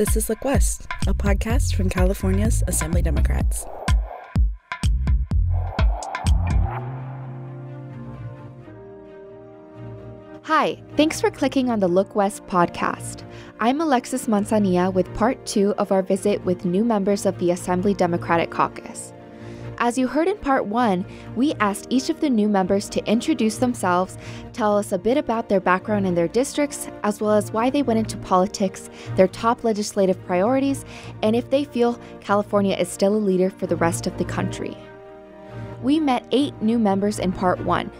This is Look West, a podcast from California's Assembly Democrats. Hi, thanks for clicking on the Look West podcast. I'm Alexis Manzanilla with part two of our visit with new members of the Assembly Democratic Caucus. As you heard in part one, we asked each of the new members to introduce themselves, tell us a bit about their background in their districts, as well as why they went into politics, their top legislative priorities, and if they feel California is still a leader for the rest of the country. We met eight new members in part one.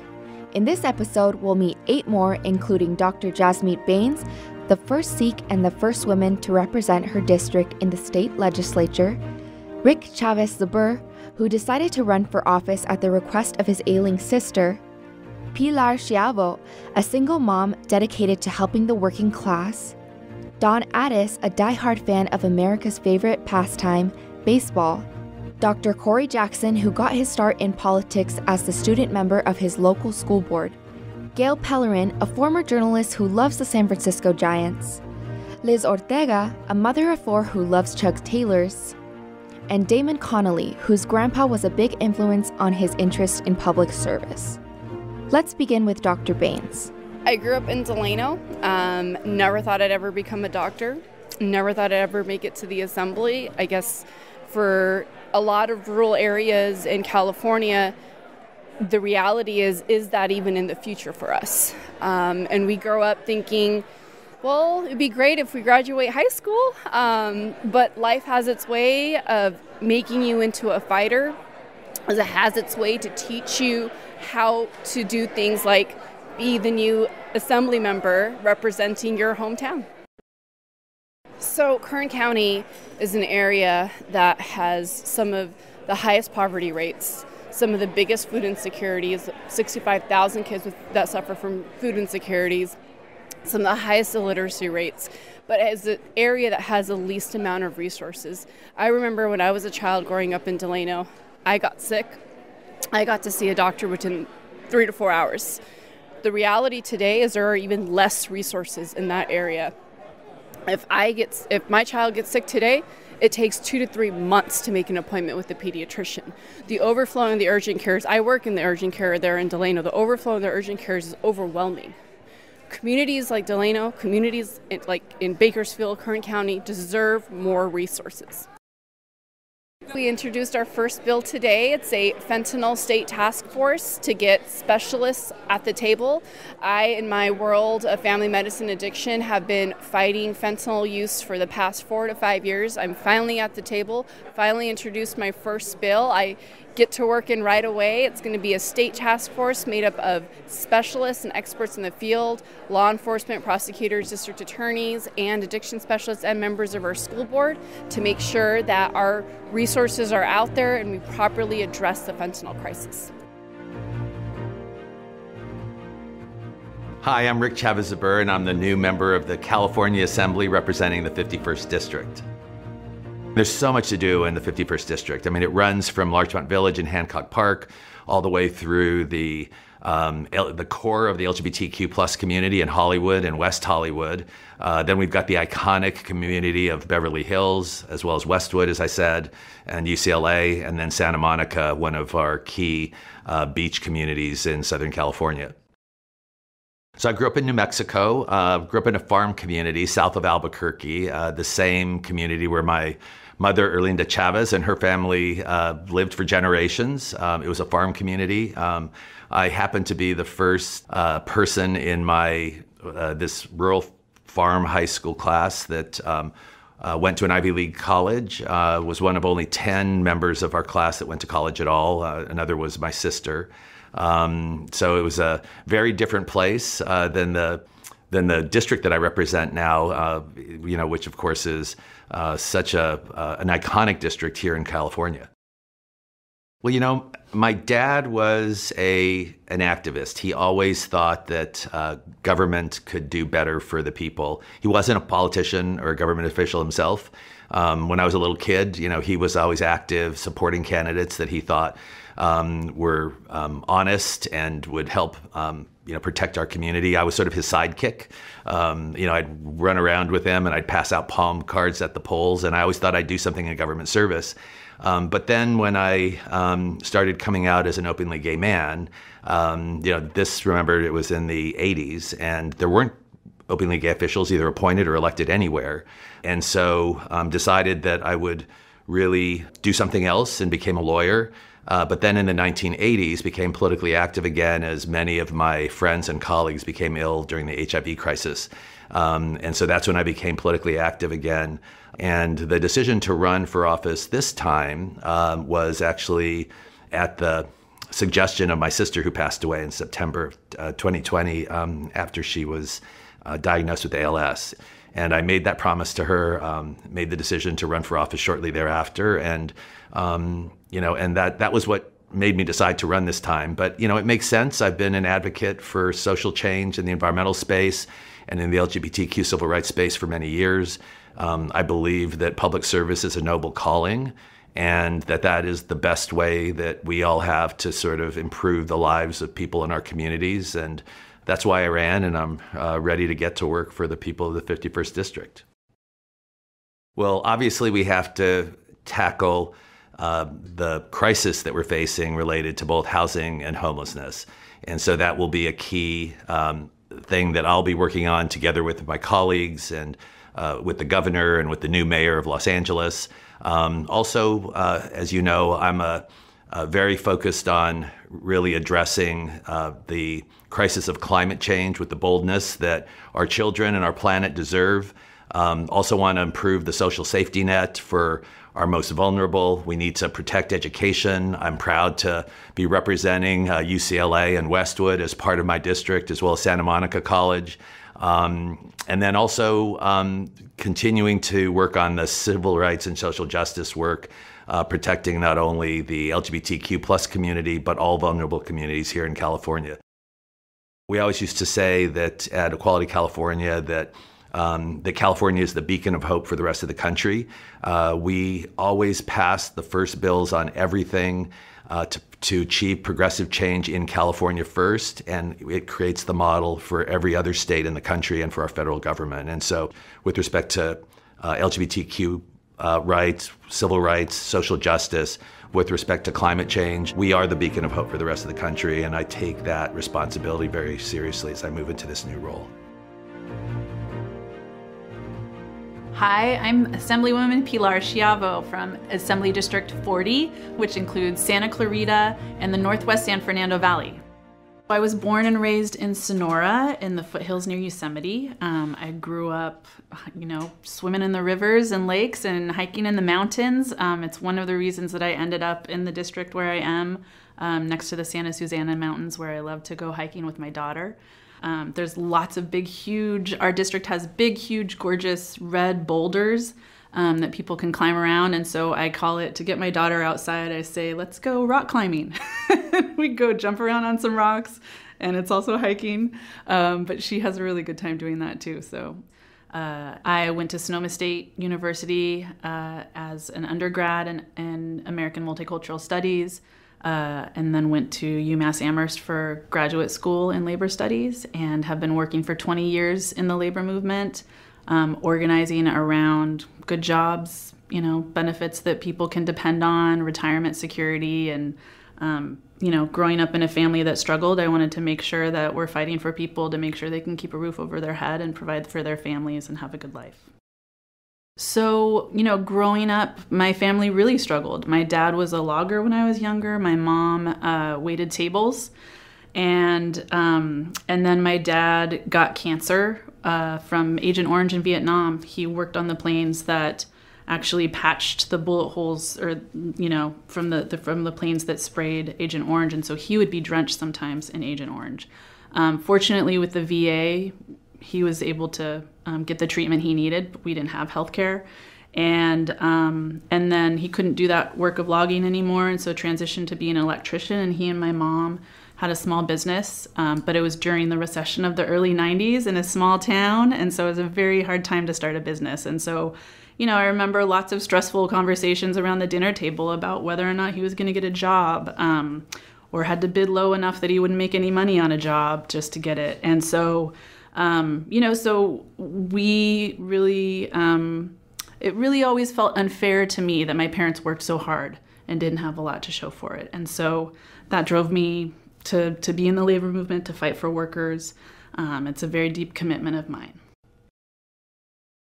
In this episode, we'll meet eight more, including Dr. Jasmeet Bains, the first Sikh and the first woman to represent her district in the state legislature, Rick Chavez Zbur, who decided to run for office at the request of his ailing sister, Pilar Schiavo, a single mom dedicated to helping the working class, Dawn Addis, a die-hard fan of America's favorite pastime, baseball, Dr. Corey Jackson, who got his start in politics as the student member of his local school board, Gail Pellerin, a former journalist who loves the San Francisco Giants, Liz Ortega, a mother of four who loves Chuck Taylors, and Damon Connolly, whose grandpa was a big influence on his interest in public service. Let's begin with Dr. Bains. I grew up in Delano. Um, never thought I'd ever become a doctor. Never thought I'd ever make it to the assembly. I guess for a lot of rural areas in California, the reality is is that even in the future for us? Um, and we grow up thinking well, it'd be great if we graduate high school, um, but life has its way of making you into a fighter. As it has its way to teach you how to do things like be the new assembly member representing your hometown. So, Kern County is an area that has some of the highest poverty rates, some of the biggest food insecurities 65,000 kids with, that suffer from food insecurities some of the highest illiteracy rates, but as an area that has the least amount of resources. I remember when I was a child growing up in Delano, I got sick. I got to see a doctor within three to four hours. The reality today is there are even less resources in that area. If I get, if my child gets sick today, it takes two to three months to make an appointment with the pediatrician. The overflow in the urgent cares, I work in the urgent care there in Delano, the overflow in the urgent cares is overwhelming communities like Delano, communities like in Bakersfield, Kern County deserve more resources. We introduced our first bill today. It's a fentanyl state task force to get specialists at the table. I, in my world of family medicine addiction, have been fighting fentanyl use for the past four to five years. I'm finally at the table, finally introduced my first bill. I get to work in right away. It's going to be a state task force made up of specialists and experts in the field, law enforcement, prosecutors, district attorneys, and addiction specialists and members of our school board to make sure that our resources are out there and we properly address the fentanyl crisis. Hi, I'm Rick Chavez and I'm the new member of the California Assembly representing the 51st District. There's so much to do in the 51st District. I mean, it runs from Larchmont Village and Hancock Park all the way through the um, the core of the LGBTQ plus community in Hollywood and West Hollywood. Uh, then we've got the iconic community of Beverly Hills, as well as Westwood, as I said, and UCLA, and then Santa Monica, one of our key uh, beach communities in Southern California. So I grew up in New Mexico, uh, grew up in a farm community south of Albuquerque, uh, the same community where my mother, Erlinda Chavez, and her family uh, lived for generations. Um, it was a farm community. Um, I happened to be the first uh, person in my uh, this rural farm high school class that um, uh, went to an Ivy League college. Uh, was one of only ten members of our class that went to college at all. Uh, another was my sister. Um, so it was a very different place uh, than the than the district that I represent now, uh, you know, which of course is uh, such a uh, an iconic district here in California. Well, you know, my dad was a an activist. He always thought that uh, government could do better for the people. He wasn't a politician or a government official himself. Um, when I was a little kid, you know, he was always active, supporting candidates that he thought um, were um, honest and would help um, you know protect our community. I was sort of his sidekick. Um, you know, I'd run around with him and I'd pass out palm cards at the polls, and I always thought I'd do something in government service. Um, but then when I um, started coming out as an openly gay man, um, you know, this remember it was in the 80s, and there weren't openly gay officials either appointed or elected anywhere, and so um, decided that I would really do something else and became a lawyer. Uh, but then in the 1980s became politically active again as many of my friends and colleagues became ill during the HIV crisis. Um, and so that's when I became politically active again. And the decision to run for office this time um, was actually at the suggestion of my sister who passed away in September uh, 2020 um, after she was uh, diagnosed with ALS. And I made that promise to her, um, made the decision to run for office shortly thereafter. And, um, you know, and that, that was what made me decide to run this time. But, you know, it makes sense. I've been an advocate for social change in the environmental space and in the LGBTQ civil rights space for many years. Um, I believe that public service is a noble calling and that that is the best way that we all have to sort of improve the lives of people in our communities. And that's why I ran, and I'm uh, ready to get to work for the people of the 51st District. Well, obviously, we have to tackle uh, the crisis that we're facing related to both housing and homelessness. And so that will be a key um, thing that I'll be working on together with my colleagues and uh, with the governor and with the new mayor of Los Angeles. Um, also, uh, as you know, I'm a, a very focused on really addressing uh, the crisis of climate change with the boldness that our children and our planet deserve. Um, also, want to improve the social safety net for our most vulnerable. We need to protect education. I'm proud to be representing uh, UCLA and Westwood as part of my district, as well as Santa Monica College. Um, and then also um, continuing to work on the civil rights and social justice work, uh, protecting not only the LGBTQ plus community, but all vulnerable communities here in California. We always used to say that at Equality California that um, that California is the beacon of hope for the rest of the country. Uh, we always pass the first bills on everything uh, to, to achieve progressive change in California first, and it creates the model for every other state in the country and for our federal government. And so, with respect to uh, LGBTQ uh, rights, civil rights, social justice, with respect to climate change, we are the beacon of hope for the rest of the country, and I take that responsibility very seriously as I move into this new role. Hi, I'm Assemblywoman Pilar Schiavo from Assembly District 40, which includes Santa Clarita and the Northwest San Fernando Valley. I was born and raised in Sonora in the foothills near Yosemite. Um, I grew up, you know, swimming in the rivers and lakes and hiking in the mountains. Um, it's one of the reasons that I ended up in the district where I am, um, next to the Santa Susana Mountains, where I love to go hiking with my daughter. Um, there's lots of big, huge, our district has big, huge, gorgeous red boulders um, that people can climb around. And so I call it to get my daughter outside, I say, let's go rock climbing. we go jump around on some rocks, and it's also hiking. Um, but she has a really good time doing that too. So uh, I went to Sonoma State University uh, as an undergrad in, in American Multicultural Studies uh, and then went to UMass Amherst for graduate school in labor studies and have been working for 20 years in the labor movement, um, organizing around good jobs, you know, benefits that people can depend on, retirement security, and um, you know, growing up in a family that struggled, I wanted to make sure that we're fighting for people to make sure they can keep a roof over their head and provide for their families and have a good life. So, you know, growing up, my family really struggled. My dad was a logger when I was younger. My mom uh, waited tables, and um, and then my dad got cancer uh, from Agent Orange in Vietnam. He worked on the planes that actually patched the bullet holes, or you know, from the, the from the planes that sprayed Agent Orange, and so he would be drenched sometimes in Agent Orange. Um, fortunately, with the VA, he was able to um, get the treatment he needed. But we didn't have health care. And um, and then he couldn't do that work of logging anymore, and so transitioned to being an electrician. And he and my mom had a small business, um, but it was during the recession of the early '90s in a small town, and so it was a very hard time to start a business. And so, you know, I remember lots of stressful conversations around the dinner table about whether or not he was going to get a job. Um, or had to bid low enough that he wouldn't make any money on a job just to get it. And so, um, you know, so we really, um, it really always felt unfair to me that my parents worked so hard and didn't have a lot to show for it. And so that drove me to, to be in the labor movement, to fight for workers. Um, it's a very deep commitment of mine.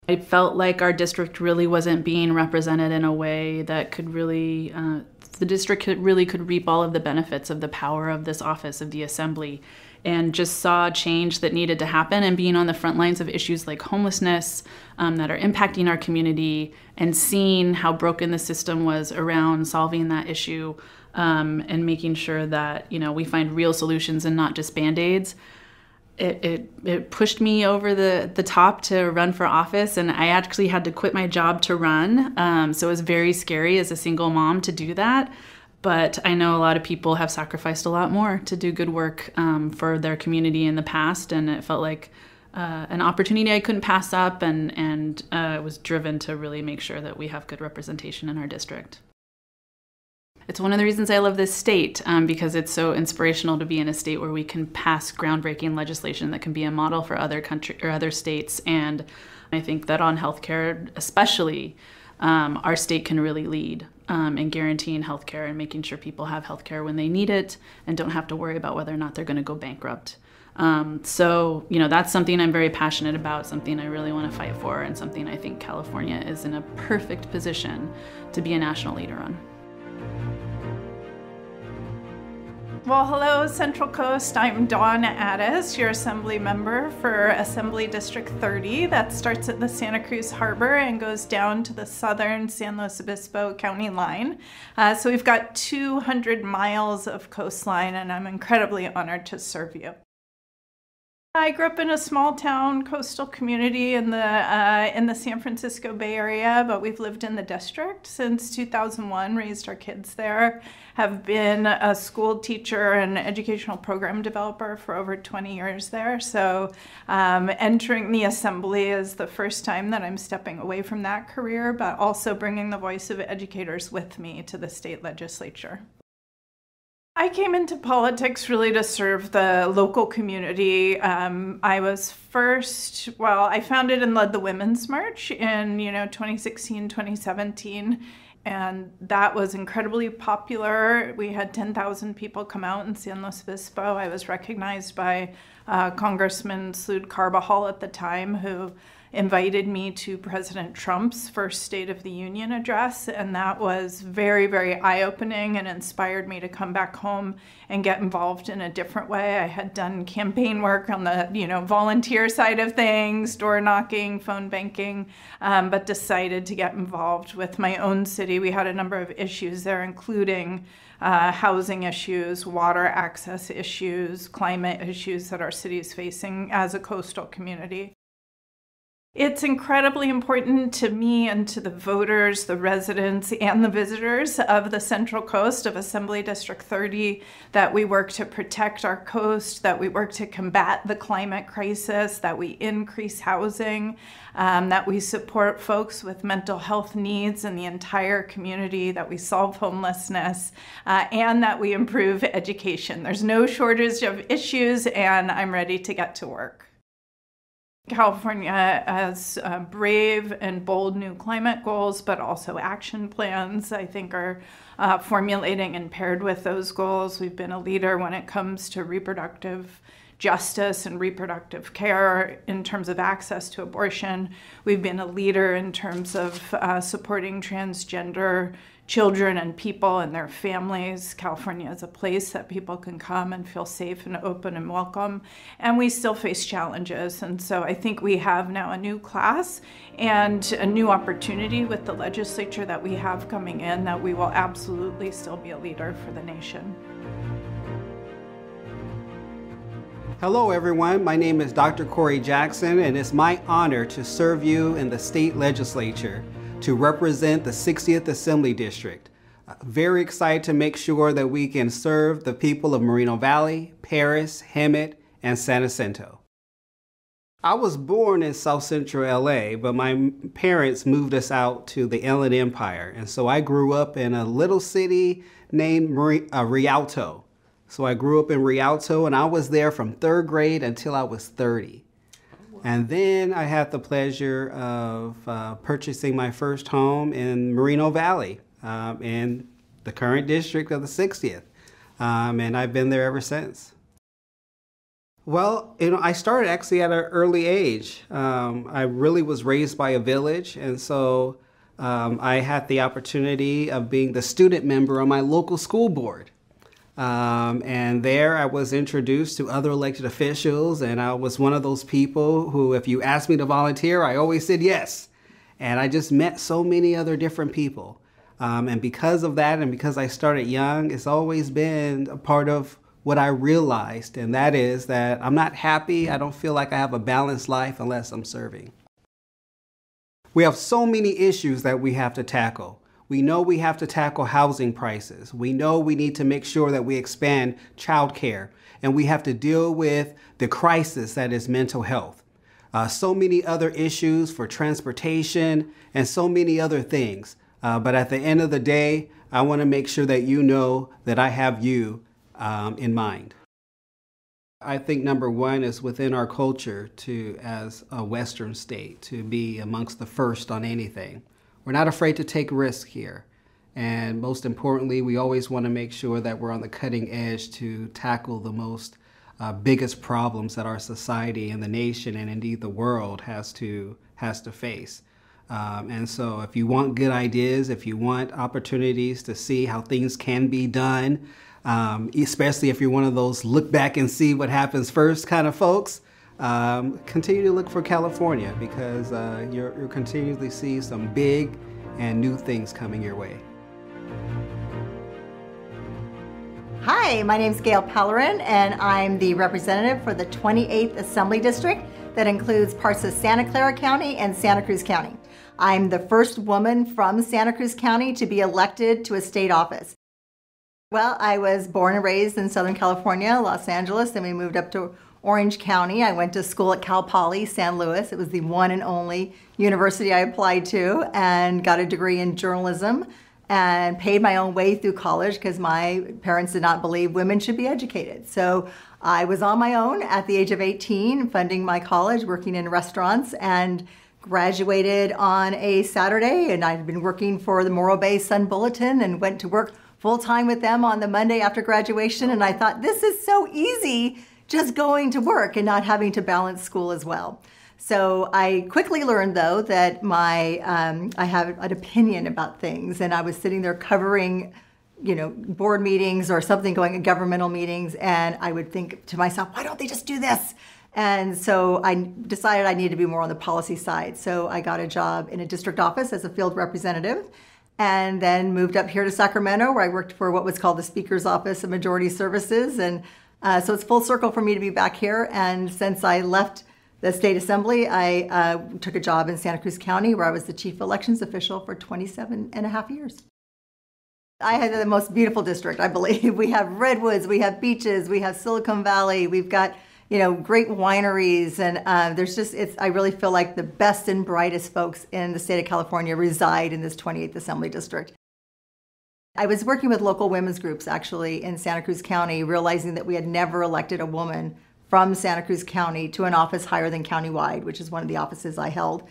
I felt like our district really wasn't being represented in a way that could really, uh, the district could, really could reap all of the benefits of the power of this office of the assembly and just saw change that needed to happen and being on the front lines of issues like homelessness um, that are impacting our community and seeing how broken the system was around solving that issue um, and making sure that you know we find real solutions and not just band-aids it, it, it pushed me over the, the top to run for office. And i actually had to quit my job to run. Um, so it was very scary as a single mom to do that. But i know a lot of people have sacrificed a lot more to do good work um, for their community in the past. And it felt like uh, an opportunity i couldn't pass up. And, and uh, was driven to really make sure that we have good representation in our district it's one of the reasons I love this state um, because it's so inspirational to be in a state where we can pass groundbreaking legislation that can be a model for other country or other states. And I think that on healthcare, especially, um, our state can really lead um, in guaranteeing healthcare and making sure people have healthcare when they need it and don't have to worry about whether or not they're going to go bankrupt. Um, so, you know, that's something I'm very passionate about, something I really want to fight for, and something I think California is in a perfect position to be a national leader on. Well, hello, Central Coast. I'm Dawn Addis, your Assembly member for Assembly District 30. That starts at the Santa Cruz Harbor and goes down to the southern San Luis Obispo County line. Uh, so we've got 200 miles of coastline, and I'm incredibly honored to serve you. I grew up in a small town coastal community in the uh, in the San Francisco Bay Area, but we've lived in the district since 2001. Raised our kids there. Have been a school teacher and educational program developer for over 20 years there. So um, entering the assembly is the first time that I'm stepping away from that career, but also bringing the voice of educators with me to the state legislature. I came into politics really to serve the local community. Um, I was first, well, I founded and led the Women's March in, you know, 2016, 2017. And that was incredibly popular. We had 10,000 people come out in San Luis Obispo. I was recognized by uh, Congressman Salud Carbajal at the time, who invited me to President Trump's first State of the Union address, and that was very, very eye opening and inspired me to come back home and get involved in a different way. I had done campaign work on the you know volunteer side of things, door knocking, phone banking, um, but decided to get involved with my own city. We had a number of issues there, including uh, housing issues, water access issues, climate issues that our city is facing as a coastal community. It's incredibly important to me and to the voters, the residents, and the visitors of the Central Coast of Assembly District 30 that we work to protect our coast, that we work to combat the climate crisis, that we increase housing, um, that we support folks with mental health needs in the entire community, that we solve homelessness, uh, and that we improve education. There's no shortage of issues, and I'm ready to get to work. California has uh, brave and bold new climate goals, but also action plans, I think, are uh, formulating and paired with those goals. We've been a leader when it comes to reproductive justice and reproductive care in terms of access to abortion. We've been a leader in terms of uh, supporting transgender children and people and their families. California is a place that people can come and feel safe and open and welcome. And we still face challenges. And so I think we have now a new class and a new opportunity with the legislature that we have coming in that we will absolutely still be a leader for the nation. Hello, everyone. My name is Dr. Corey Jackson, and it's my honor to serve you in the state legislature to represent the 60th Assembly District. Uh, very excited to make sure that we can serve the people of Moreno Valley, Perris, Hemet, and San Jacinto. I was born in South Central LA, but my parents moved us out to the Inland Empire. And so I grew up in a little city named uh, Rialto. So I grew up in Rialto and I was there from third grade until I was 30. And then I had the pleasure of uh, purchasing my first home in Moreno Valley um, in the current district of the 60th. Um, and I've been there ever since. Well, you know, I started actually at an early age. Um, I really was raised by a village, and so um, I had the opportunity of being the student member on my local school board. Um, and there I was introduced to other elected officials, and I was one of those people who, if you asked me to volunteer, I always said yes. And I just met so many other different people. Um, and because of that, and because I started young, it's always been a part of what I realized, and that is that I'm not happy. I don't feel like I have a balanced life unless I'm serving. We have so many issues that we have to tackle. We know we have to tackle housing prices. We know we need to make sure that we expand childcare, and we have to deal with the crisis that is mental health. Uh, so many other issues for transportation and so many other things. Uh, but at the end of the day, I want to make sure that you know that I have you um, in mind. I think number one is within our culture to, as a Western state, to be amongst the first on anything. We're not afraid to take risks here. And most importantly, we always want to make sure that we're on the cutting edge to tackle the most uh, biggest problems that our society and the nation and indeed the world has to, has to face. Um, and so if you want good ideas, if you want opportunities to see how things can be done, um, especially if you're one of those look back and see what happens first kind of folks. Um, continue to look for California because uh, you're, you'll continually see some big and new things coming your way. Hi, my name is Gail Pellerin, and I'm the representative for the 28th Assembly District that includes parts of Santa Clara County and Santa Cruz County. I'm the first woman from Santa Cruz County to be elected to a state office. Well, I was born and raised in Southern California, Los Angeles, then we moved up to Orange County. I went to school at Cal Poly San Luis. It was the one and only university I applied to and got a degree in journalism and paid my own way through college because my parents did not believe women should be educated. So I was on my own at the age of 18, funding my college, working in restaurants, and graduated on a Saturday. And I'd been working for the Morro Bay Sun Bulletin and went to work full time with them on the Monday after graduation. And I thought, this is so easy just going to work and not having to balance school as well. So I quickly learned, though, that my um, I have an opinion about things, and I was sitting there covering, you know, board meetings or something going in governmental meetings, and I would think to myself, why don't they just do this? And so I decided I needed to be more on the policy side. So I got a job in a district office as a field representative and then moved up here to Sacramento where I worked for what was called the Speaker's Office of Majority Services. And uh, so it's full circle for me to be back here. And since I left the state assembly, I uh, took a job in Santa Cruz County where I was the chief elections official for 27 and a half years. I had the most beautiful district, I believe. We have redwoods, we have beaches, we have Silicon Valley, we've got you know, great wineries, and uh, there's just it's. I really feel like the best and brightest folks in the state of California reside in this 28th Assembly District. I was working with local women's groups actually in Santa Cruz County, realizing that we had never elected a woman from Santa Cruz County to an office higher than countywide, which is one of the offices I held.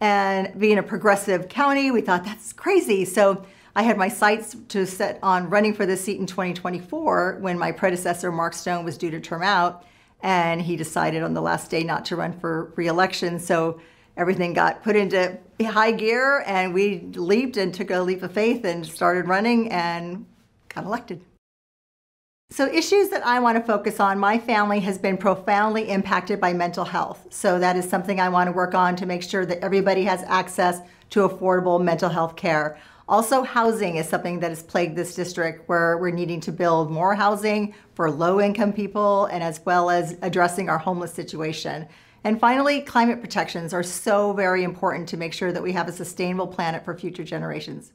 And being a progressive county, we thought that's crazy. So I had my sights to set on running for this seat in 2024 when my predecessor, Mark Stone, was due to term out and he decided on the last day not to run for reelection. So everything got put into high gear, and we leaped and took a leap of faith and started running and got elected. So, issues that I want to focus on my family has been profoundly impacted by mental health. So, that is something I want to work on to make sure that everybody has access to affordable mental health care. Also, housing is something that has plagued this district where we're needing to build more housing for low income people and as well as addressing our homeless situation. And finally, climate protections are so very important to make sure that we have a sustainable planet for future generations.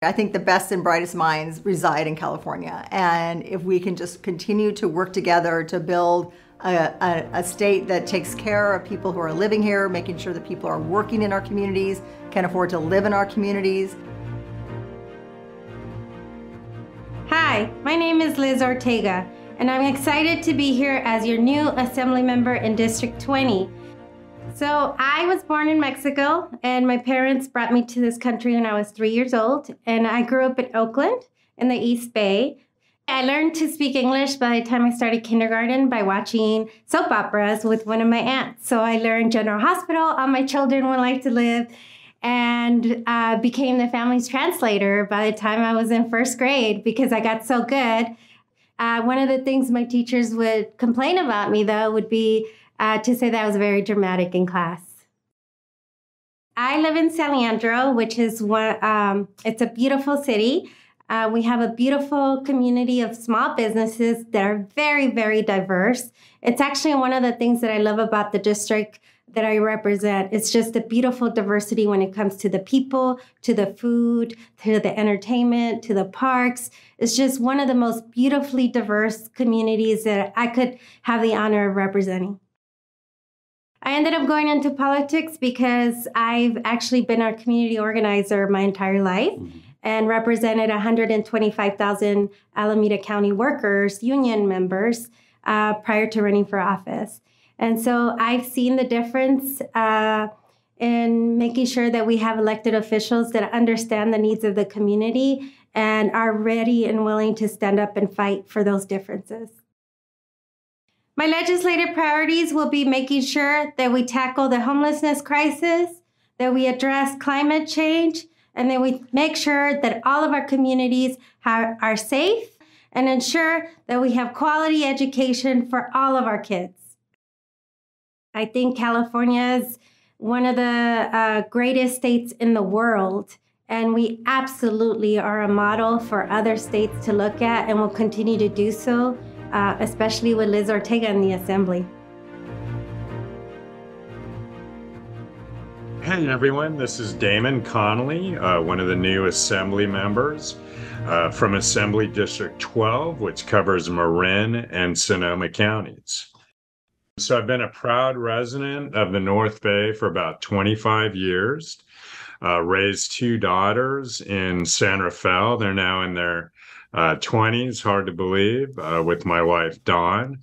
I think the best and brightest minds reside in California. And if we can just continue to work together to build a, a, a, state that takes care of people who are living here, making sure that people are working in our communities, can afford to live in our communities. Hi, my name is Liz Ortega, and I'm excited to be here as your new Assembly member in District 20. So, I was born in Mexico, and my parents brought me to this country when I was three years old, and I grew up in Oakland in the East Bay. I learned to speak English by the time I started kindergarten by watching soap operas with one of my aunts. So I learned General Hospital, All My Children Would Like to Live, and uh, became the family's translator by the time I was in first grade because I got so good. Uh, one of the things my teachers would complain about me, though, would be uh, to say that I was very dramatic in class. I live in San Leandro, which is one. Um, it's a beautiful city. Uh, we have a beautiful community of small businesses that are very, very diverse. It's actually one of the things that I love about the district that I represent. It's just a beautiful diversity when it comes to the people, to the food, to the entertainment, to the parks. It's just one of the most beautifully diverse communities that I could have the honor of representing. I ended up going into politics because I've actually been a community organizer my entire life. Mm-hmm and represented 125,000 Alameda County workers, union members, uh, prior to running for office. And so I've seen the difference uh, in making sure that we have elected officials that understand the needs of the community and are ready and willing to stand up and fight for those differences. My legislative priorities will be making sure that we tackle the homelessness crisis, that we address climate change, and then we make sure that all of our communities are, are safe and ensure that we have quality education for all of our kids. I think California is one of the uh, greatest states in the world, and we absolutely are a model for other states to look at and will continue to do so, uh, especially with Liz Ortega in the Assembly. Hey everyone, this is Damon Connolly, uh, one of the new Assembly members uh, from Assembly District 12, which covers Marin and Sonoma counties. So I've been a proud resident of the North Bay for about 25 years. Uh, raised two daughters in San Rafael. They're now in their 20s, uh, hard to believe, uh, with my wife Dawn.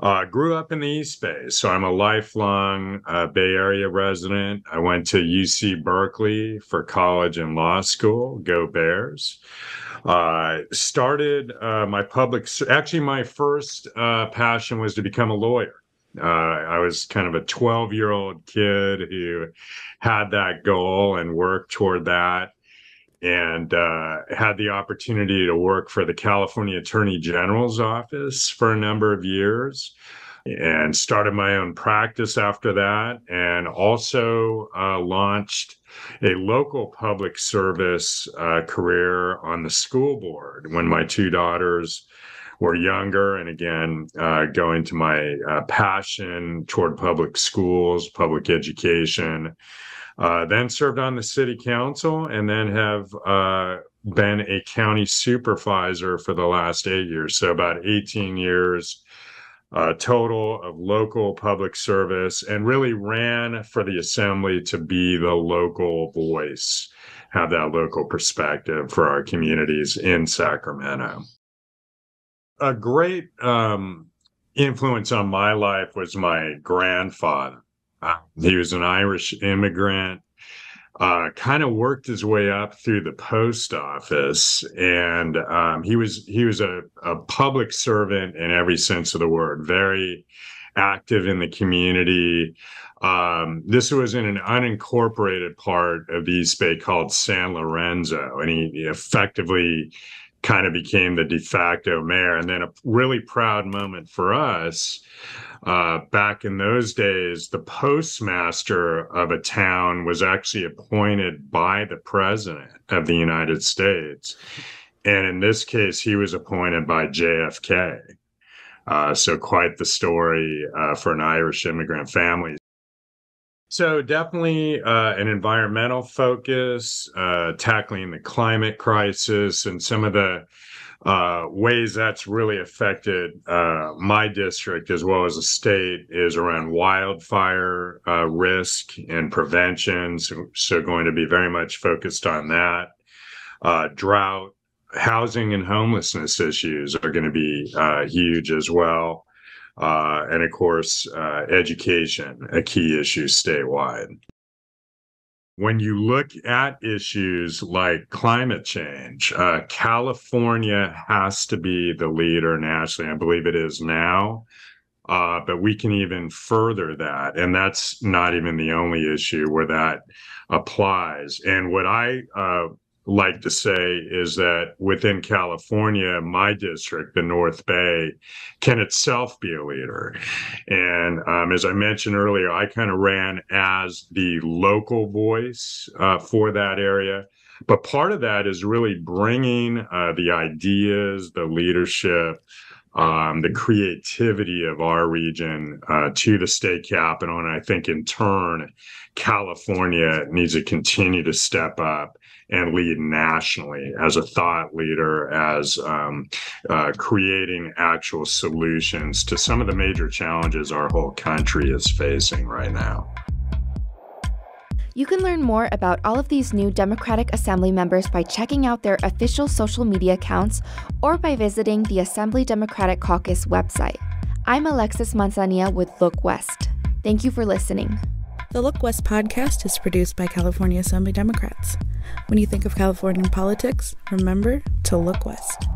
Uh, grew up in the East Bay, so I'm a lifelong uh, Bay Area resident. I went to UC Berkeley for college and law school. Go Bears! Uh, started uh, my public. Actually, my first uh, passion was to become a lawyer. Uh, I was kind of a 12 year old kid who had that goal and worked toward that and uh, had the opportunity to work for the California Attorney General's office for a number of years and started my own practice after that and also uh, launched a local public service uh, career on the school board when my two daughters were younger and again uh, going to my uh, passion toward public schools public education uh, then served on the city council, and then have uh, been a county supervisor for the last eight years. So about 18 years uh, total of local public service, and really ran for the assembly to be the local voice, have that local perspective for our communities in Sacramento. A great um, influence on my life was my grandfather uh, he was an Irish immigrant, uh, kind of worked his way up through the post office, and um, he was he was a, a public servant in every sense of the word. Very active in the community. Um, this was in an unincorporated part of the East Bay called San Lorenzo, and he, he effectively kind of became the de facto mayor. And then a really proud moment for us uh, back in those days, the postmaster of a town was actually appointed by the president of the United States. And in this case, he was appointed by JFK. Uh, so, quite the story uh, for an Irish immigrant family. So, definitely uh, an environmental focus, uh, tackling the climate crisis and some of the uh, ways that's really affected uh, my district as well as the state is around wildfire uh, risk and prevention. So, so, going to be very much focused on that. Uh, drought, housing, and homelessness issues are going to be huge as well. Uh, and of course, education, a key issue statewide when you look at issues like climate change, uh, California has to be the leader nationally. I believe it is now. Uh, but we can even further that. And that's not even the only issue where that applies. And what I uh, like to say is that within California, my district, the North Bay, can itself be a leader. And um, as I mentioned earlier, I kind of ran as the local voice uh, for that area. But part of that is really bringing uh, the ideas, the leadership, um, the creativity of our region uh, to the state capital. And I think in turn, California needs to continue to step up and lead nationally as a thought leader, as um, uh, creating actual solutions to some of the major challenges our whole country is facing right now. You can learn more about all of these new Democratic Assembly members by checking out their official social media accounts or by visiting the Assembly Democratic Caucus website. I'm Alexis Manzanilla with Look West. Thank you for listening. The Look West podcast is produced by California Assembly Democrats. When you think of Californian politics, remember to look west.